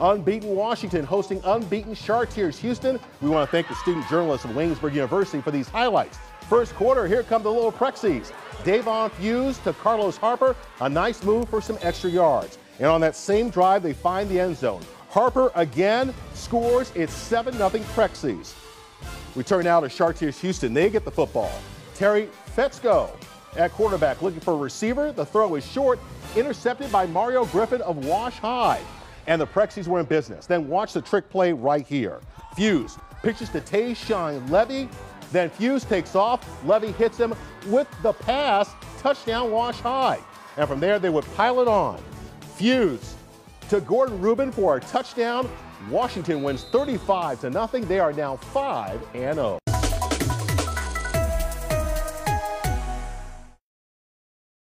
Unbeaten Washington hosting unbeaten Chartiers Houston. We want to thank the student journalists of Waynesburg University for these highlights. First quarter, here come the little Prexies. Davon Fuse to Carlos Harper. A nice move for some extra yards. And on that same drive, they find the end zone. Harper again scores. It's 7 0 Prexies. We turn now to Chartiers Houston. They get the football. Terry Fetzko at quarterback looking for a receiver. The throw is short, intercepted by Mario Griffin of Wash High. And the Prexies were in business. Then watch the trick play right here. Fuse pitches to Tayshawn Levy. Then Fuse takes off. Levy hits him with the pass. Touchdown Wash High. And from there, they would pile it on. Fuse to Gordon Rubin for a touchdown. Washington wins 35 to nothing. They are now 5 and 0.